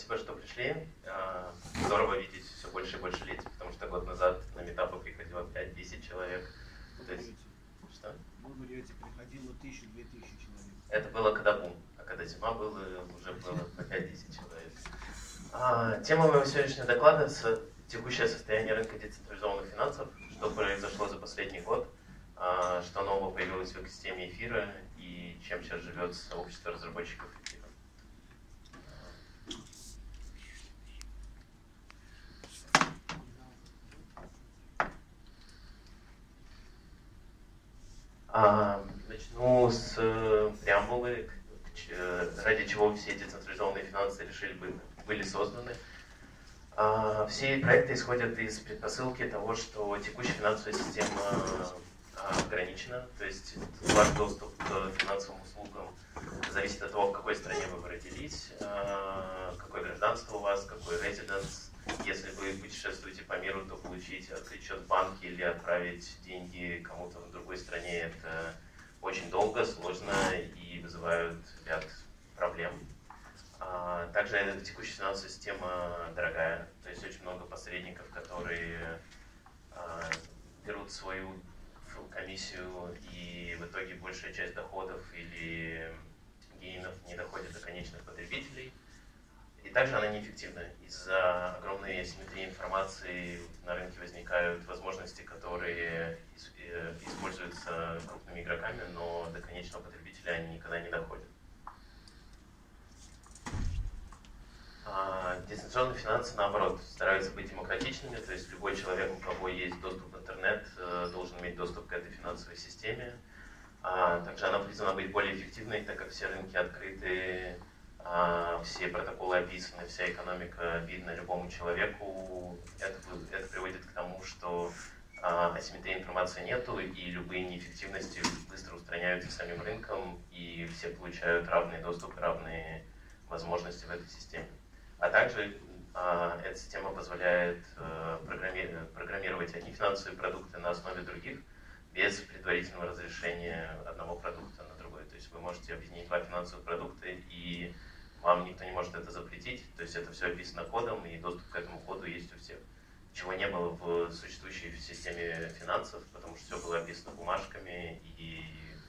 спасибо, что пришли. А, здорово видеть все больше и больше лиц, потому что год назад на метапы приходило 5-10 человек. То есть, что? Вы говорите, приходило тысячу-две тысячи человек. Это было когда бум, а когда зима была, уже было по 5-10 человек. А, тема моего сегодняшнего доклада – текущее состояние рынка децентрализованных финансов, что произошло за последний год, а, что нового появилось в экосистеме эфира и чем сейчас живет сообщество разработчиков эфира. А, начну с э, преамбулы, э, ради чего все децентрализованные финансы решили бы, были созданы. А, все проекты исходят из предпосылки того, что текущая финансовая система а, ограничена, то есть ваш доступ к финансовым услугам зависит от того, в какой стране вы родились, какое гражданство у вас, какой резиденс, если вы путешествуете по миру, то получить в банке или отправить деньги кому-то в другой стране это очень долго, сложно и вызывают ряд проблем. А, также текущая финансовая система дорогая, то есть очень много посредников, которые а, берут свою комиссию, и в итоге большая часть доходов или гейнов не доходит до конечных потребителей. И также она неэффективна. Из-за огромной асимметрии информации на рынке возникают возможности, которые э, используются крупными игроками, но до конечного потребителя они никогда не доходят. А дистанционные финансы, наоборот, стараются быть демократичными, то есть любой человек, у кого есть доступ в интернет, э, должен иметь доступ к этой финансовой системе. А также она призвана быть более эффективной, так как все рынки открыты, все протоколы описаны, вся экономика видна любому человеку, это, это приводит к тому, что а, асимметрии информации нету, и любые неэффективности быстро устраняются самим рынком, и все получают равный доступ, равные возможности в этой системе. А также а, эта система позволяет а, программи программировать одни финансовые продукты на основе других, без предварительного разрешения одного продукта на другой. То есть вы можете объединить два финансовых продукта и вам никто не может это запретить, то есть это все описано кодом, и доступ к этому коду есть у всех. Чего не было в существующей системе финансов, потому что все было описано бумажками, и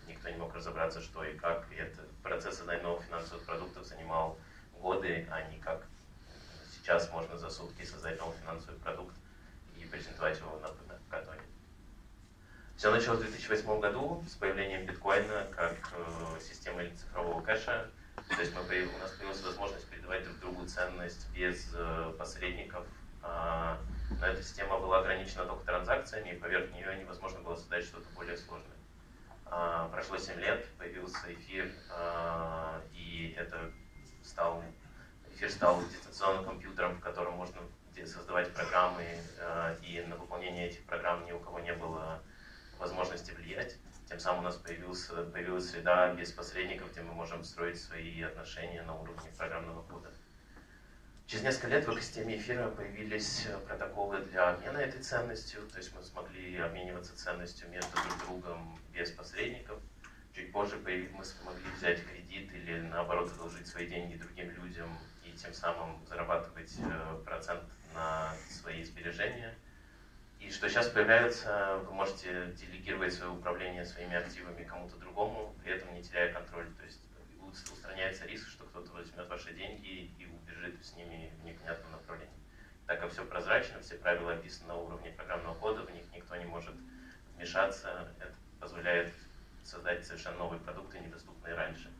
никто не мог разобраться, что и как. И это процесс создания новых финансовых продуктов занимал годы, а не как сейчас можно за сутки создать новый финансовый продукт и презентовать его на, на катоне. Все началось в 2008 году с появлением биткоина как э, системы цифрового кэша, то есть мы, у нас появилась возможность передавать друг другу ценность без э, посредников. Э, но эта система была ограничена только транзакциями, и поверх нее невозможно было создать что-то более сложное. Э, прошло 7 лет, появился эфир, э, и это стал, эфир стал дистанционным компьютером, в котором можно создавать программы, и на выполнение этих программ ни у кого не было возможности влиять. Тем самым у нас появился, появилась среда без посредников, где мы можем строить свои отношения на уровне программного кода. Через несколько лет в экосистеме эфира появились протоколы для обмена этой ценностью, то есть мы смогли обмениваться ценностью между друг другом без посредников. Чуть позже мы смогли взять кредит или наоборот одолжить свои деньги другим людям и тем самым зарабатывать э, процент на свои сбережения – и что сейчас появляется, вы можете делегировать свое управление своими активами кому-то другому, при этом не теряя контроль. То есть устраняется риск, что кто-то возьмет ваши деньги и убежит с ними в непонятном направлении. Так как все прозрачно, все правила описаны на уровне программного кода, в них никто не может вмешаться, это позволяет создать совершенно новые продукты, недоступные раньше.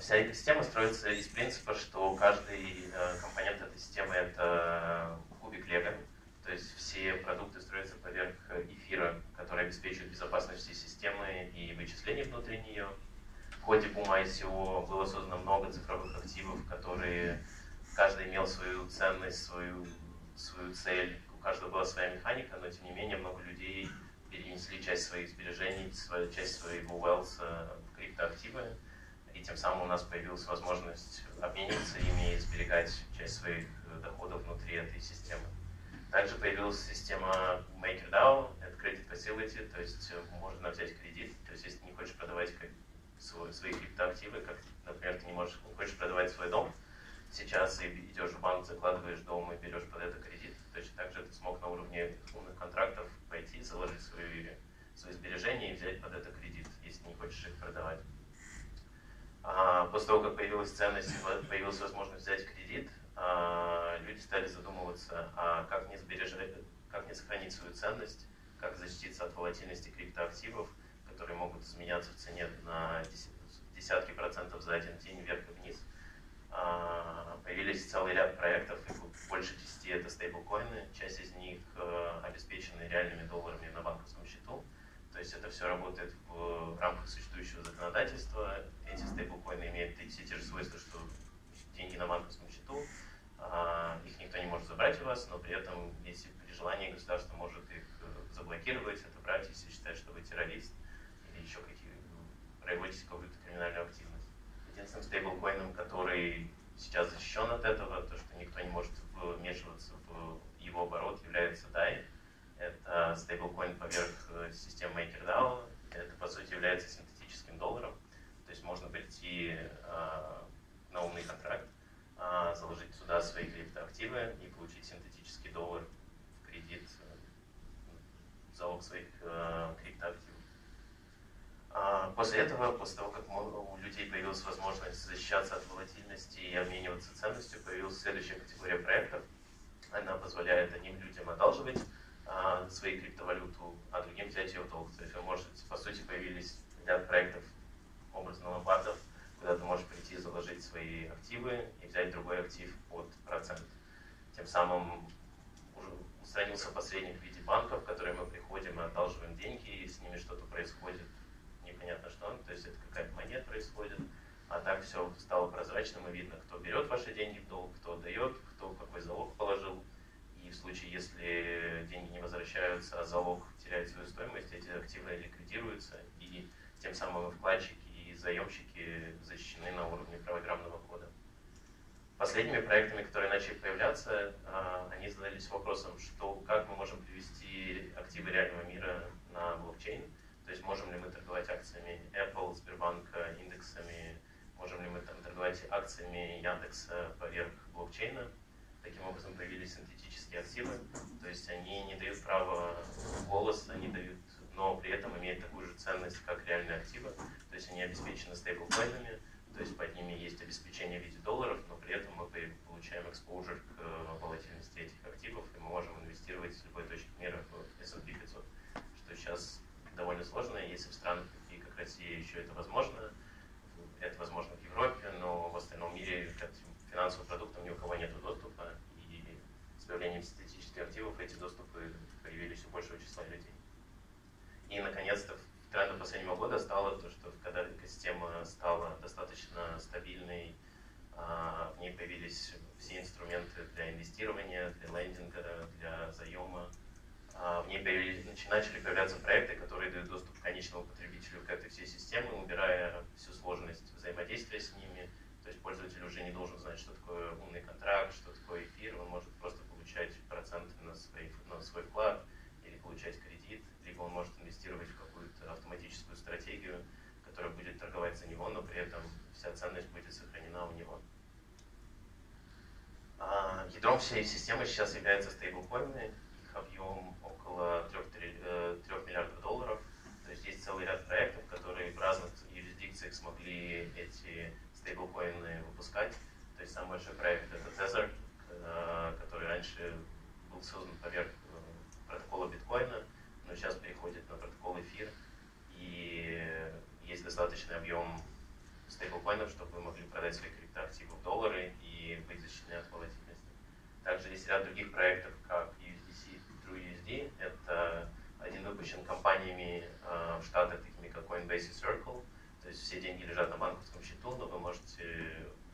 Вся экосистема строится из принципа, что каждый э, компонент этой системы это кубик лего, то есть все продукты строятся поверх эфира, который обеспечивает безопасность всей системы и вычислений внутри нее. В ходе бума ICO было создано много цифровых активов, которые каждый имел свою ценность, свою, свою цель, у каждого была своя механика, но тем не менее много людей перенесли часть своих сбережений, часть своего wealth в криптоактивы и тем самым у нас появилась возможность обмениваться ими и сберегать часть своих э, доходов внутри этой системы. Также появилась система MakerDAO, это кредит facility, то есть э, можно взять кредит, то есть если не хочешь продавать как свой, свои криптоактивы, как, например, ты не можешь, хочешь продавать свой дом, сейчас и идешь в банк, закладываешь дом и берешь под это кредит, точно так же ты смог на уровне умных контрактов пойти, заложить свои, свои сбережения и взять под это кредит, если не хочешь их продавать. А, после того, как появилась ценность, появилась возможность взять кредит, а, люди стали задумываться, а как не, сбережать, как не сохранить свою ценность, как защититься от волатильности криптоактивов, которые могут изменяться в цене на десятки процентов за один день вверх и вниз. А, появились целый ряд проектов, их больше 10 это стейблкоины, часть из них обеспечены реальными долларами на банковском счету. То есть это все работает в рамках существующего законодательства. Эти стейблкоины имеют все те же свойства, что деньги на банковском счету. А, их никто не может забрать у вас, но при этом, если при желании государство может их э, заблокировать, отобрать, если считает, что вы террорист или еще какие проявите какую-то криминальную активность. Единственным стейблкоином, который сейчас защищен от этого, то, что никто не может вмешиваться в его оборот, является DAI. Это стейблкоин поверх э, системы MakerDAO. Это, по сути, является синтетическим долларом. То есть можно прийти э, на умный контракт, э, заложить сюда свои криптоактивы и получить синтетический доллар в кредит, э, залог своих э, криптоактивов. А, после этого, после того, как у людей появилась возможность защищаться от волатильности и обмениваться ценностью, появилась следующая категория проектов. Она позволяет одним людям одалживать а, свои криптовалюту, а другим взять ее в долг. То есть вы можете, по сути, появились ряд проектов ломбардов, куда ты можешь прийти заложить свои активы и взять другой актив под процент. Тем самым уже устранился посредник в виде банков, в которые мы приходим и одалживаем деньги, и с ними что-то происходит непонятно что, то есть это какая-то монета происходит, а так все стало прозрачным и видно, кто берет ваши деньги в долг, кто дает, кто какой залог положил. И в случае, если деньги не возвращаются, а залог теряет свою стоимость, эти активы ликвидируются, и тем самым вкладчики заемщики защищены на уровне программного кода. Последними проектами, которые начали появляться, а, они задались вопросом, что, как мы можем привести активы реального мира на блокчейн, то есть можем ли мы торговать акциями Apple, Сбербанка, индексами, можем ли мы там торговать акциями Яндекса поверх блокчейна. Таким образом появились синтетические активы, то есть они не дают права голоса, они дают, но при этом имеют такую же ценность, как реальные активы, то есть они обеспечены стейблкоинами, то есть под ними есть обеспечение в виде долларов, но при этом мы получаем exposure к э, волатильности этих активов, и мы можем инвестировать с любой точки мира в S&P 500, что сейчас довольно сложная. Если в странах, такие как Россия, еще это возможно, это возможно в Европе, но в остальном мире к этим финансовым продуктам ни у кого нет доступа. И с появлением синтетических активов эти доступы появились у большего числа людей. И, наконец-то, трендом последнего года стало то, что когда экосистема стала достаточно стабильной, а, в ней появились все инструменты для инвестирования, для лендинга, для заема, а, в ней появились, начали появляться проекты, которые дают доступ конечному потребителю к этой всей системе, убирая всю сложность взаимодействия с ними. То есть пользователь уже не должен знать, что такое умный контракт, что такое эфир, он может просто получать проценты на свой, на свой вклад или получать кредит, либо он может инвестировать в какую-то автоматическую стратегию, которая будет торговать за него, но при этом вся ценность будет сохранена у него. А, ядром всей системы сейчас являются стейблкоины, их объем около 3, 3, 3 миллиардов долларов. То есть есть целый ряд проектов, которые в разных юрисдикциях смогли эти стейблкоины выпускать. То есть самый большой проект это Tether, э, который раньше был создан поверх э, протокола биткоина, но сейчас переходит на протокол эфир. И есть достаточный объем стейблкоинов, чтобы вы могли продать свои криптоактивы в доллары и быть защищены от волатильности. Также есть ряд других проектов, как TrueUSD. Это один выпущен компаниями э, в Штатах, такими как Coinbase и Circle. То есть все деньги лежат на банковском счету, но вы можете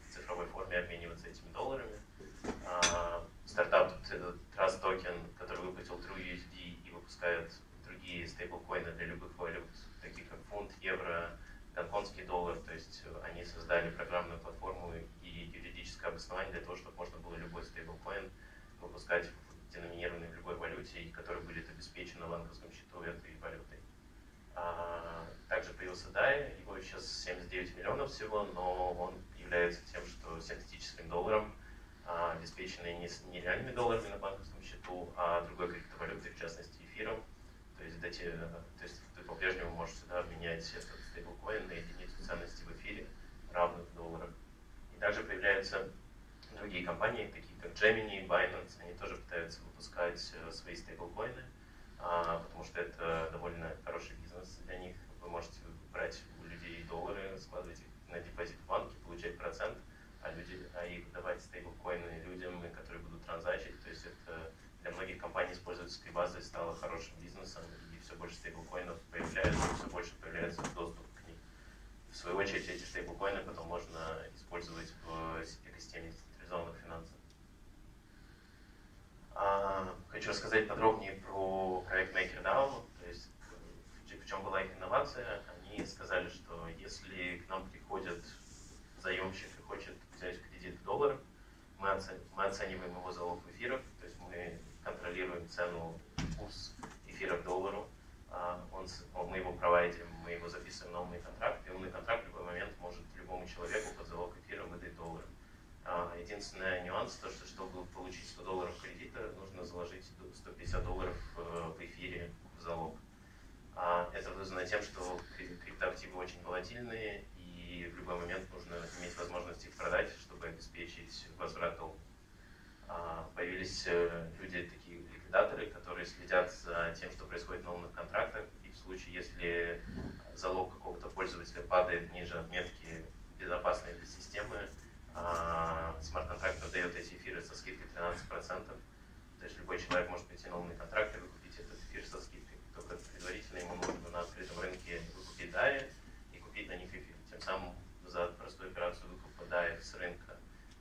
в цифровой форме обмениваться этими долларами. Э, стартап Trust Token, который выпустил TrueUSD и выпускает другие стейблкоины для любых валют, таких как фунт, евро, гонконгский доллар. То есть они создали программную платформу техническое обоснование для того, чтобы можно было любой стейблкоин выпускать в деноминированный в любой валюте, которая будет обеспечена на банковском счету этой валютой. А, также появился DAI, его сейчас 79 миллионов всего, но он является тем, что синтетическим долларом, а, обеспеченный не, не реальными долларами на банк, цену, курс эфира к доллару, а, он, мы его проводим, мы его записываем на умный контракт, и умный контракт в любой момент может любому человеку под залог эфира выдать доллары. А, единственный нюанс, то, что чтобы получить 100 долларов кредита, нужно заложить 150 долларов э, в эфире в залог. А, это вызвано тем, что криптоактивы очень волатильные, и в любой момент нужно иметь возможность их продать, чтобы обеспечить возврат долга. Появились э, люди, такие ликвидаторы, которые следят за тем, что происходит в новых контрактах, и в случае, если залог какого-то пользователя падает ниже отметки безопасной для системы, а, смарт-контракт продает эти эфиры со скидкой 13%. То есть любой человек может прийти на умный контракт и выкупить этот эфир со скидкой. Только предварительно ему нужно на открытом рынке выкупить DAI и купить на них эфир. Тем самым за простую операцию выкупа DAI с рынка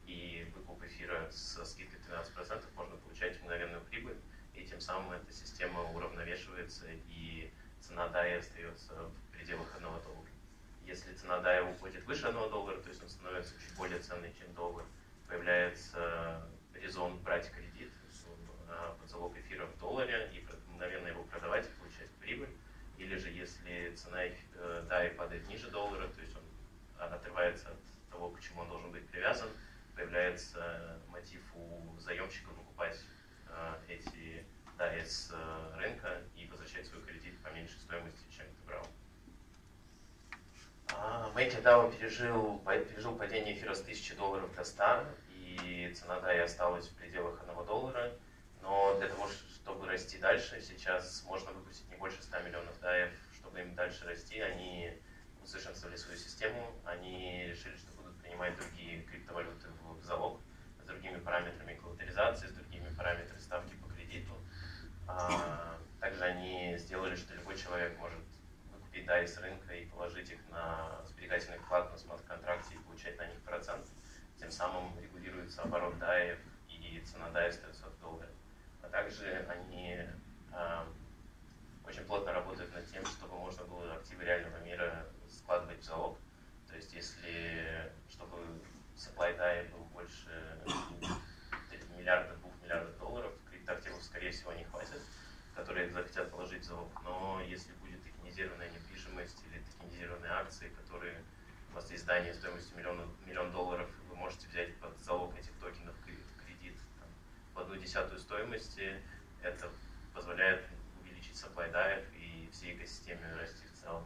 и выкуп эфира со скидкой 13% можно получать мгновенную прибыль. И тем самым эта система уравновешивается и цена DAI остается в пределах одного доллара. Если цена DAI уходит выше 1 доллара, то есть он становится чуть более ценный, чем доллар, появляется резон брать кредит э, под залог эфира в долларе и мгновенно его продавать и получать прибыль. Или же если цена DAI э, падает ниже доллара, то есть он отрывается от того, к чему он должен быть привязан, появляется мотив у заемщика выкупать э, эти DAI с рынка и возвращать свой кредит по меньшей стоимости, чем ты брал. MakerDAO пережил, пережил падение эфира с 1000 долларов до 100, и цена DAI осталась в пределах 1 доллара. Но для того, чтобы расти дальше, сейчас можно выпустить не больше 100 миллионов DAI. Чтобы им дальше расти, они усовершенствовали свою систему, они решили, что будут принимать другие криптовалюты в залог с другими параметрами коллатеризации, с другими параметрами ставки по кредиту. А, также они сделали, что любой человек может купить DAI с рынка и положить их на сберегательный вклад на смарт-контракте и получать на них процент. Тем самым регулируется оборот DAI и цена DAI остается в долларе. А также они э, очень плотно работают над тем, чтобы можно было активы реального мира складывать в залог. То есть если, чтобы supply DAI был больше миллиарда, двух миллиардов долларов, криптоактивов, скорее всего, не хватит, которые захотят положить в залог. Но если будет токенизированная недвижимость или токенизированные акции, которые у вас есть здание стоимостью миллион, миллион долларов, вы можете взять под залог этих токенов кредит там, в одну десятую стоимости. Это позволяет увеличить supply DAI и всей экосистеме расти в целом.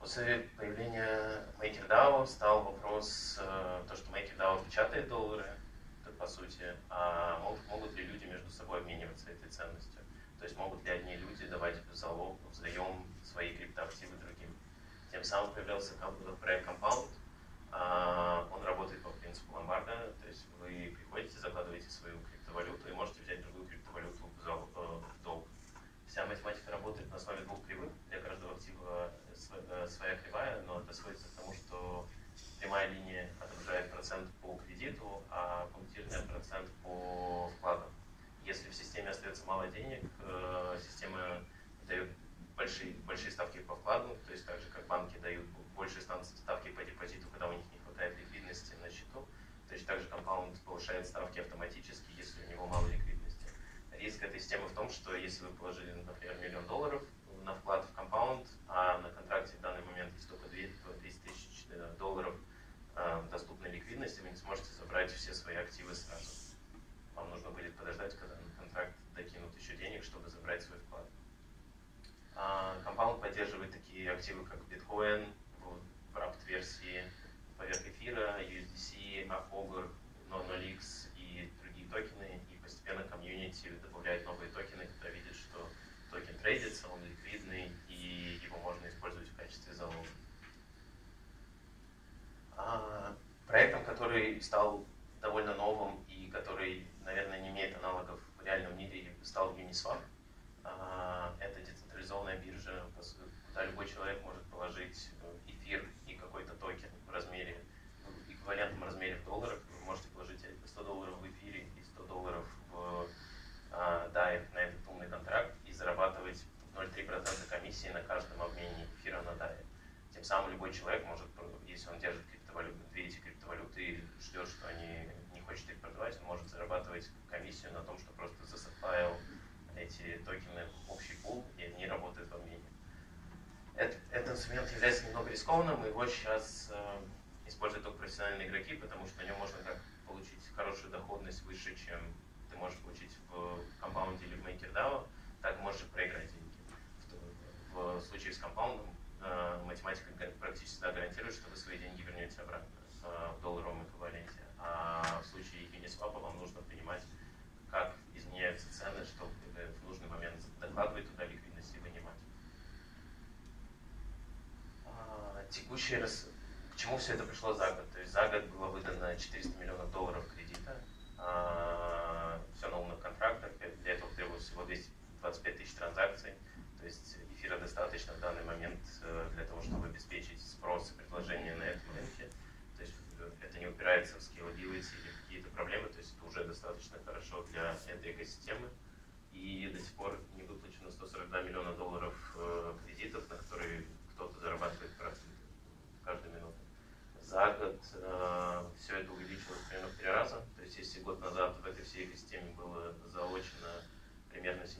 После появления MakerDAO стал вопрос, э, то, что MakerDAO печатает доллары, по сути, а могут ли люди между собой обмениваться этой ценностью. То есть могут ли одни люди давать в залог, в заем свои криптоактивы другим. Тем самым появился проект Compound. А, он работает по принципу ломбарда, то есть вы приходите, закладываете свою криптовалюту и можете взять другую криптовалюту в долг. Вся математика работает на основе двух кривых. Для каждого актива э, своя кривая, но это сводится повышает ставки автоматически, если у него мало ликвидности. Риск этой системы в том, что если вы положили, например, миллион долларов на вклад в компаунд, а на контракте в данный момент есть только 200 тысяч э, долларов э, доступной ликвидности, вы не сможете забрать все свои активы сразу. Вам нужно будет подождать, когда на контракт докинут еще денег, чтобы забрать свой вклад. А компаунд поддерживает такие активы, как инструмент является немного рискованным, его сейчас э, используют только профессиональные игроки, потому что на нем можно как получить хорошую доходность выше, чем ты можешь получить в компаунде или в MakerDAO, так можешь проиграть деньги. В, в случае с компаундом э, математика практически гарантирует, что вы свои деньги вернете обратно э, в долларовом эквиваленте. А в случае Uniswap вам нужно понимать, как изменяются цены, чтобы в нужный момент докладывать туда ликвидность и вынимать. А, текущий раз... К чему все это пришло за год? То есть за год было выдано 400 миллионов долларов кредита, а, все на умных контрактах, для этого требуется всего 225 тысяч транзакций, то есть эфира достаточно в данный момент э, для того, чтобы обеспечить спрос и предложение на этом рынке. То есть э, это не упирается в scalability или какие-то проблемы, то есть это уже достаточно хорошо для этой экосистемы. И до сих пор не выплачено 142 миллиона долларов э, кредитов, на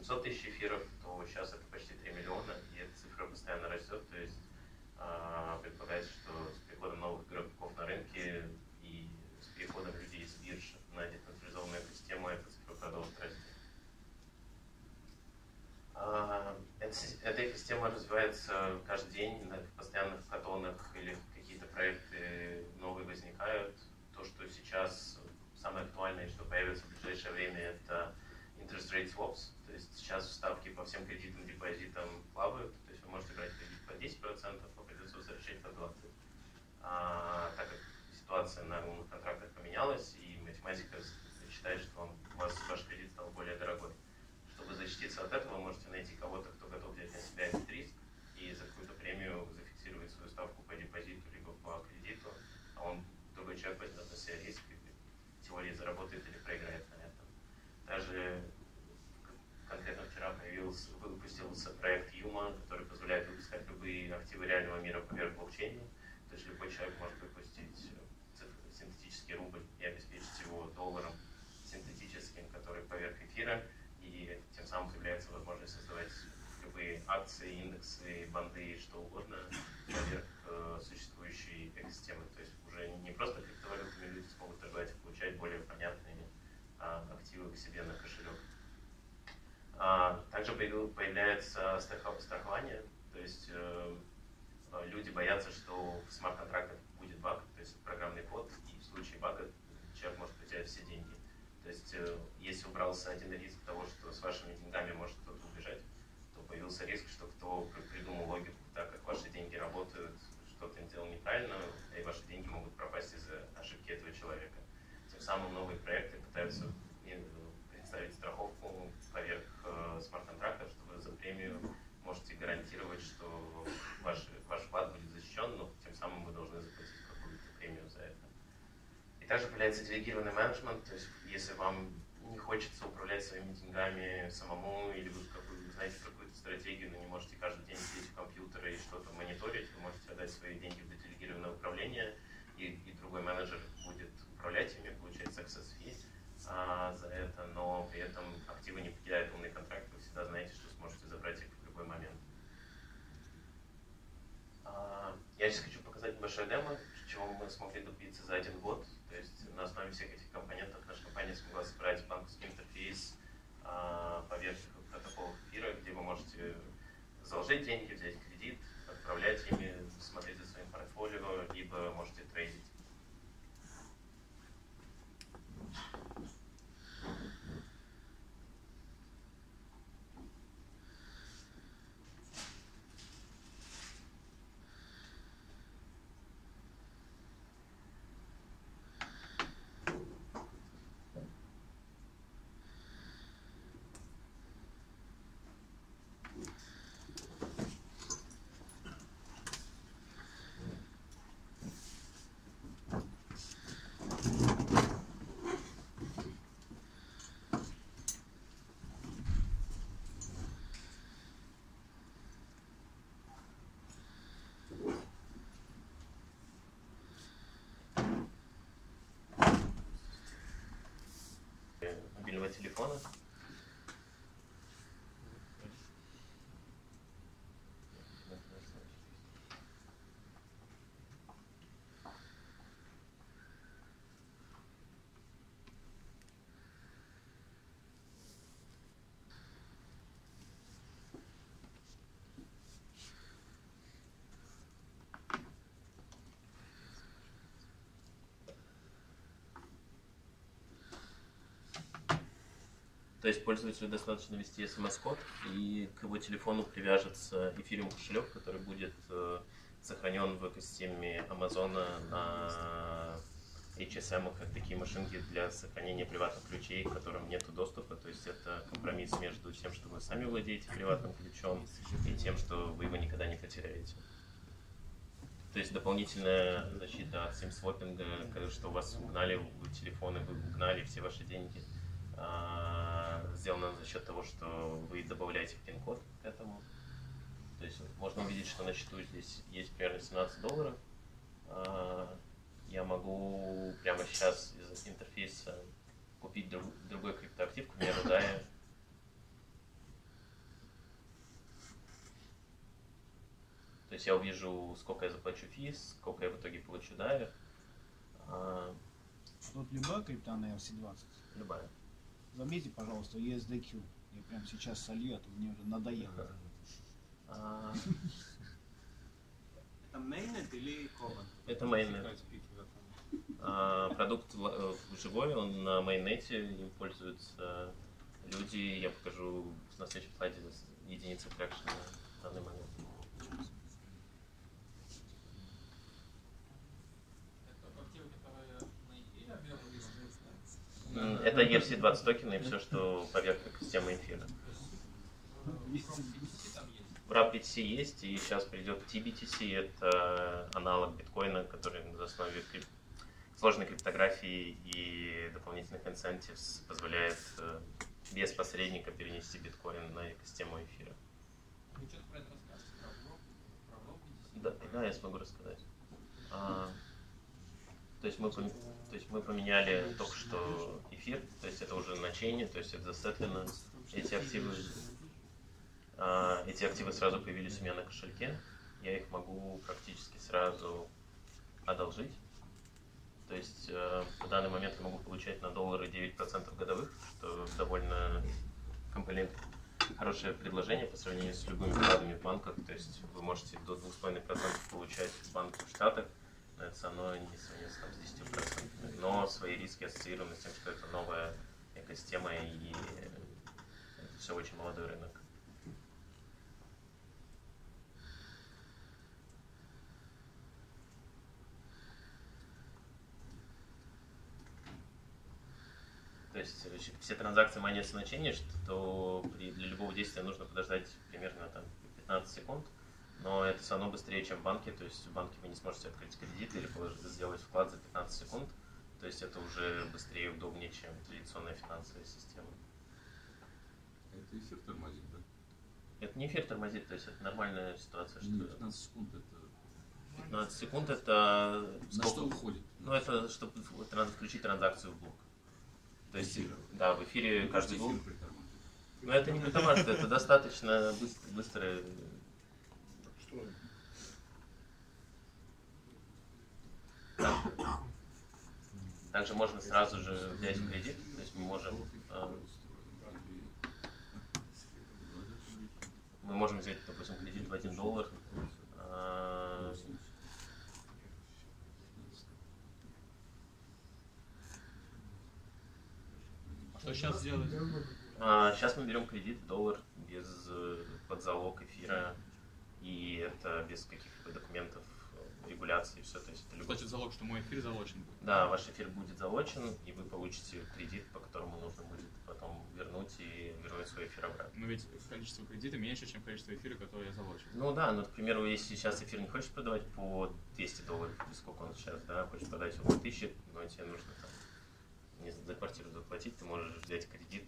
500 тысяч эфиров, то сейчас это почти 3 миллиона, и эта цифра постоянно растет. То есть а, предполагается, что с приходом новых игроков на рынке и с переходом людей из бирж на децентрализованную экосистему эта цифра продолжит расти. А, эта, эта экосистема развивается каждый день, человек возьмет на себя риск теории заработает или проиграет на этом. Даже конкретно вчера появился, выпустился проект Юма, который позволяет выпускать любые активы реального мира поверх блокчейна. То есть любой человек может выпустить синтетический рубль и обеспечить его долларом синтетическим, который поверх эфира, и тем самым появляется возможность создавать любые акции, индексы, банды, что угодно поверх э, существующей экосистемы. То есть уже не просто криптовалютами люди смогут торговать, а получать более понятные а, активы к себе на кошелек. А, также появляется страхование, то есть э, люди боятся, что в смарт-контрактах будет баг, то есть программный код, и в случае бага человек может потерять все деньги. То есть э, если убрался один риск того, что с вашими деньгами может кто-то убежать, то появился риск, что кто придумал логику, так как ваши деньги работают, что-то сделал неправильно, и ваши деньги могут пропасть из-за ошибки этого человека. Тем самым новые проекты пытаются э, представить страховку поверх э, смарт-контрактов, что вы за премию можете гарантировать, что ваш, ваш вклад будет защищен, но тем самым вы должны заплатить какую-то премию за это. И также появляется делегированный менеджмент, то есть если вам не хочется управлять своими деньгами самому, или вы, какую, знаете какую-то стратегию, но не можете каждый день сидеть в компьютере и что-то мониторить, вы можете отдать свои деньги в делегированное управление, и, и другой менеджер будет управлять ими, получать success fee а, за это, но при этом активы не покидают умный контракт, вы всегда знаете, что сможете забрать их в любой момент. А, я сейчас хочу показать небольшое демо, чего мы смогли добиться за один год. На основе всех этих компонентов наша компания смогла собрать банковский интерфейс а, поверх протоколов эфира, где вы можете заложить деньги, взять кредит, управлять ими, смотреть за своим портфолио, либо можете трейдить. Мобильного телефона. То есть пользователю достаточно ввести смс-код, и к его телефону привяжется эфириум кошелек, который будет э, сохранен в экосистеме Амазона на HSM, как такие машинки для сохранения приватных ключей, к которым нет доступа. То есть это компромисс между тем, что вы сами владеете приватным ключом, и тем, что вы его никогда не потеряете. То есть дополнительная защита от сим-своппинга, что у вас угнали телефоны, вы угнали все ваши деньги – сделано за счет того, что вы добавляете пин-код к этому. То есть можно увидеть, что на счету здесь есть примерно 17 долларов. А, я могу прямо сейчас из интерфейса купить друг, другой криптоактив, к примеру, DAI. То есть я увижу, сколько я заплачу физ, сколько я в итоге получу DAI. Тут любая крипта на RC20? Любая. Заметьте, пожалуйста, ESDQ. Я прям сейчас солью, а то мне уже надоело. А. Это mainnet или Coban? Это mainnet. А, продукт э, живой, он на майонете, им пользуются люди. Я покажу на следующем слайде единицы трекшена в данный момент. Это ERC-20 токены и все, что поверх системы эфира. В RAP есть, и сейчас придет TBTC, это аналог биткоина, который на основе крип... сложной криптографии и дополнительных incentives позволяет э, без посредника перенести биткоин на экосистему эфира. Вы что-то про это расскажете? Про блок? Да, да, я смогу рассказать. А, то есть мы то есть мы поменяли только что эфир, то есть это уже на чейне, то есть это засетлено. Эти активы, а, эти активы сразу появились у меня на кошельке. Я их могу практически сразу одолжить. То есть э, в данный момент я могу получать на доллары 9% годовых, что довольно компонент хорошее предложение по сравнению с любыми вкладами в банках. То есть вы можете до 2,5% получать в банках в Штатах, равно не сравнится там, с 10%. Но свои риски ассоциированы с тем, что это новая экосистема и это все очень молодой рынок. То есть э, все транзакции имеют значение, что при, для любого действия нужно подождать примерно там, 15 секунд, но это все равно быстрее, чем в банке. То есть в банке вы не сможете открыть кредит или сделать вклад за 15 секунд. То есть это уже быстрее и удобнее, чем традиционная финансовая система. Это эфир тормозит, да? Это не эфир тормозит, то есть это нормальная ситуация. Что 15 секунд это... 15 секунд это... На что уходит? Ну это чтобы транс- включить транзакцию в блок. То есть, Эфир. да, в эфире каждый Эфир блок. притормаживает. Но это не автомат, это достаточно быстро, Также можно сразу же взять кредит, то есть мы можем э, мы можем взять, допустим, кредит в 1 доллар. Э. Что сейчас делать? А, сейчас мы берем кредит в доллар без э, под залог эфира, и это без каких-либо документов регуляции, все. То есть это любой... Значит, залог, что мой эфир залочен будет. Да, ваш эфир будет залочен, и вы получите кредит, по которому нужно будет потом вернуть и вернуть свой эфир обратно. Но ведь количество кредита меньше, чем количество эфира, которое я залочен. Ну да, ну, к примеру, если сейчас эфир не хочешь продавать по 200 долларов, или сколько он сейчас, да, хочешь продать его по 1000, но тебе нужно там, не за квартиру заплатить, ты можешь взять кредит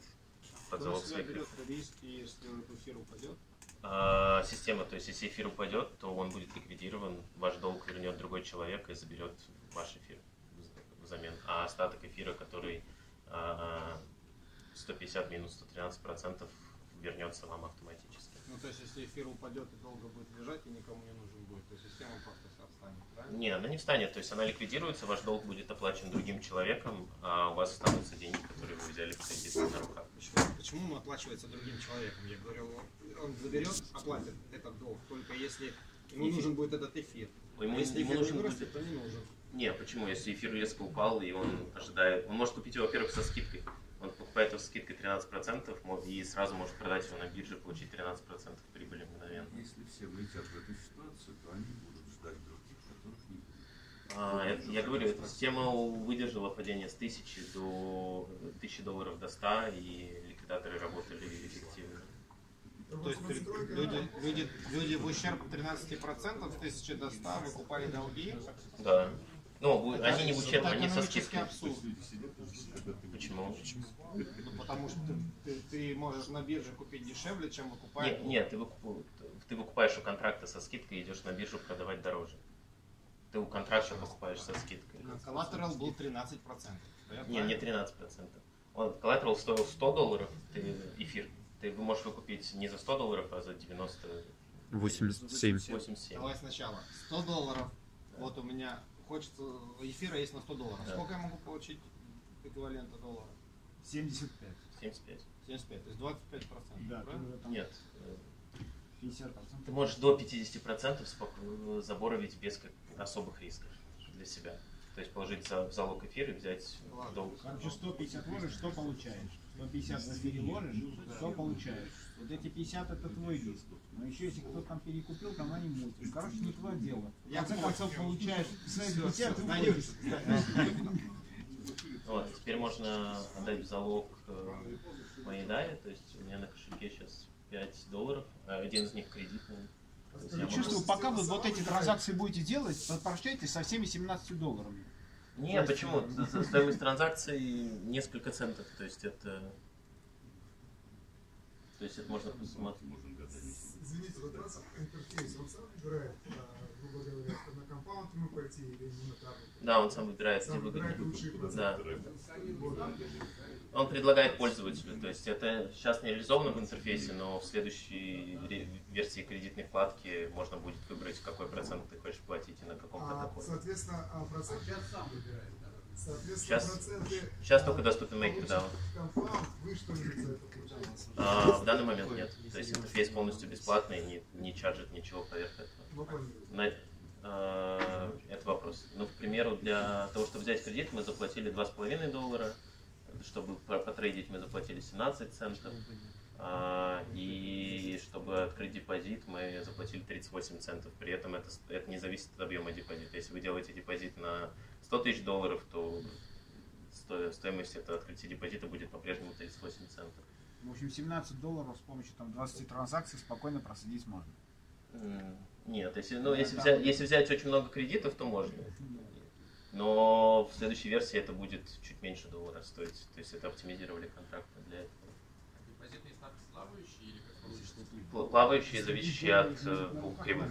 под залог своих берет риски, если этот эфир упадет? А, система, то есть если эфир упадет, то он будет ликвидирован, ваш долг вернет другой человек и заберет ваш эфир вза- взамен. А остаток эфира, который а, 150 минус 113 процентов, вернется вам автоматически. Ну, то есть, если эфир упадет и долго будет лежать, и никому не нужен будет, то система просто встанет, правильно? Не, она не встанет, то есть она ликвидируется, ваш долг будет оплачен другим человеком, а у вас останутся деньги, которые вы взяли в кредит на руках. Почему, почему он оплачивается другим человеком? Я говорю, он заберет, оплатит этот долг, только если ему Эфир. нужен будет этот эфир. Ему, а если ему эфир нужен не вырастет, будет... то не нужен. Не, почему? Если эфир резко упал, и он ожидает... Он может купить его, во-первых, со скидкой. Он покупает его со скидкой 13% мо- и сразу может продать его на бирже, получить 13% прибыли мгновенно. Если все влетят в эту ситуацию, то они будут ждать других, которых не будет. А, это- я говорю, эта система выдержала падение с 1000 до 1000 долларов до 100, и ликвидаторы работали эффективно. То есть люди, люди, люди в ущерб 13% с 1000 до 100 выкупали долги. Да. Ну, Это- они не в ущерб, они со скидкой. абсурд. Почему? Ну, потому что ты, ты- ты можешь на бирже купить дешевле, чем выкупать. Нет, нет ты, выкуп- ты выкупаешь у контракта со скидкой и идешь на биржу продавать дороже. Ты у контракта покупаешь со скидкой. Коллатерал был 13%. Я Не, не правильно? 13%. Он, коллатерал стоил 100 долларов, ты эфир. Ты можешь выкупить не за 100 долларов, а за 87. 97. Давай сначала. 100 долларов. Вот у меня хочется эфира есть на 100 долларов. Да. Сколько я могу получить эквивалента доллара? 75. 75. 75, то есть 25 процентов. Да, правильно? там Нет. э, 50%. Ты можешь до 50% спок- заборовить без как- особых рисков для себя. То есть положить за, в залог эфир и взять Ладно. долг. Короче, 150 ложишь, что получаешь? 150 в эфире ложишь, что получаешь? Вот эти 50 это твой риск. Но еще если кто-то там перекупил, там они мутишь. Короче, не твое дело. В Я конце понял. концов получаешь свои Всё, 50 всё, и найдёшь. уходишь. Вот, теперь можно отдать в залог э, моей даре, то есть у меня на кошельке сейчас 5 долларов, а один из них кредитный. Я чувствую, пока вы вот эти транзакции будете делать, прощайтесь со всеми 17 долларами. Нет, почему? Стоимость транзакции несколько центов, то есть это... То есть это можно посмотреть. Извините, вот раз интерфейс, он сам выбирает, а, грубо говоря, на компаунд ему пойти или не на таргет. Да, он сам выбирает, Сам выбирает выгоднее. лучшие Да. Он предлагает пользователю, то есть это сейчас не реализовано в интерфейсе, но в следующей версии кредитной вкладки можно будет выбрать, какой процент ты хочешь платить и на каком А, протоколе. соответственно, а процент, Сейчас сам выбирает, да? соответственно, Сейчас- проценты Сейчас только доступен мейкер, да. А, в данный момент нет. То есть интерфейс полностью бесплатный, не, не чарджит ничего поверх этого. Ну. На- а, это вопрос. Ну, к примеру, для того, чтобы взять кредит, мы заплатили 2,5 доллара. Чтобы по- потрейдить, мы заплатили 17 центов. А, и чтобы открыть депозит, мы заплатили 38 центов. При этом это, это не зависит от объема депозита. Если вы делаете депозит на 100 тысяч долларов, то сто- стоимость этого открытия депозита будет по-прежнему 38 центов. В общем, 17 долларов с помощью там 20 транзакций спокойно просадить можно. Нет, если, ну, если, взять, если взять очень много кредитов, то можно. Но в следующей версии это будет чуть меньше доллара стоить. То есть это оптимизировали контракты для этого. Депозитные ставки плавающие или как получится? Пл- Плавающие, зависящие от э, двух кривых.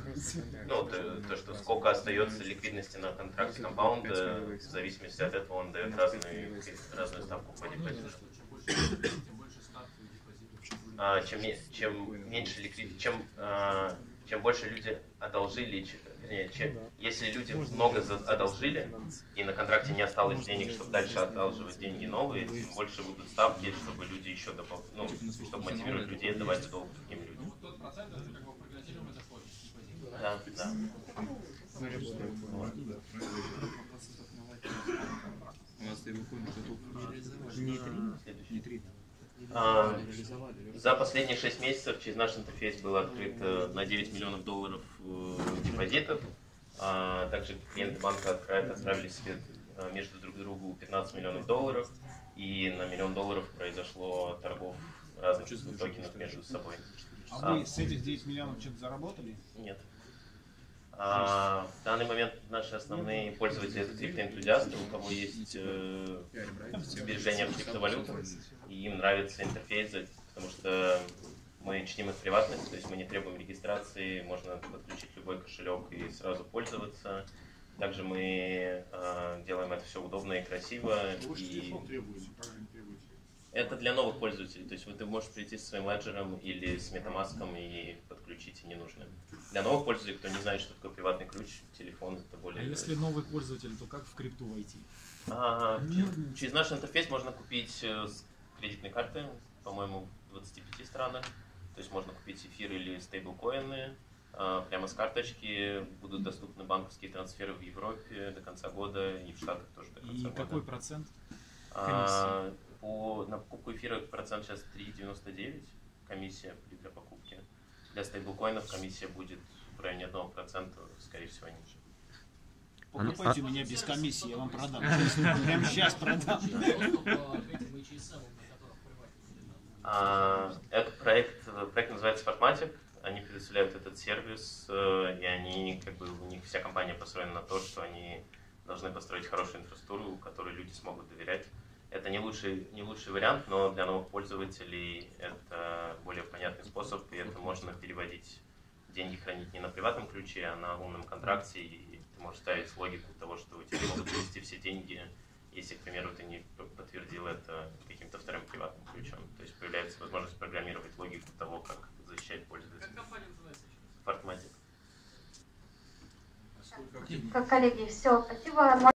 Ну, то, то, что сколько остается ликвидности на контракте компаунда, в зависимости от этого он дает разную, разную ставку по депозиту. Чем больше кредитов, тем больше ставки у депозита. А, чем, чем меньше ликвид, чем, а, чем больше люди одолжили, вернее, чем, если люди много за- одолжили и на контракте не осталось денег, чтобы дальше одалживать деньги новые, тем больше будут ставки, чтобы люди еще допол- ну, чтобы мотивировать людей отдавать долг другим Ну, людям. вот тот процент, это как бы прогнозируемый доход депозита. Да, да. У нас стейблкоин готов Не три, не три. А, За последние 6 месяцев через наш интерфейс было открыто на 9 миллионов долларов э, депозитов. А, Также клиенты банка отправили, себе э, между друг другу 15 миллионов долларов. И на миллион долларов произошло торгов разных токенов между собой. А вы с этих 9 миллионов что-то заработали? Нет. А, в данный момент наши основные пользователи это криптоэнтузиасты, у кого есть э, сбережения в криптовалютах, и им нравится интерфейс, потому что мы чтим их приватность, то есть мы не требуем регистрации, можно подключить любой кошелек и сразу пользоваться. Также мы э, делаем это все удобно и красиво. И это для новых пользователей. То есть вот ты можешь прийти со своим леджером или с MetaMask и подключить и не нужно. Для новых пользователей, кто не знает, что такое приватный ключ, телефон, это А более... если новый пользователь, то как в крипту войти? А, через наш интерфейс можно купить э, с кредитной карты, по-моему, в 25 странах. То есть можно купить эфир или стейблкоины. А, Прямо с карточки будут доступны банковские трансферы в Европе до конца года и в Штатах тоже до конца И года. какой процент? А, по, на покупку эфира процент сейчас 3,99 комиссия для покупки. Для стейблкоинов комиссия будет в районе 1%, скорее всего, ниже. Покупайте у меня без комиссии, я вам продам. Прямо сейчас продам. А, Этот проект, проект называется Fortmatic. Они предоставляют этот сервис, э, и они, как бы, у них вся компания построена на то, что они должны построить хорошую инфраструктуру, которой люди смогут доверять. Это не лучший, не лучший вариант, но для новых пользователей это более понятный способ, и это можно переводить деньги хранить не на приватном ключе, а на умном контракте, и ты можешь ставить логику того, что у тебя могут вывести все деньги, если, к примеру, ты не подтвердил это каким-то вторым приватным ключом. То есть появляется возможность программировать логику того, как защищать Как пользователя. компания называется еще? Fortmatic. Как коллеги, все, спасибо.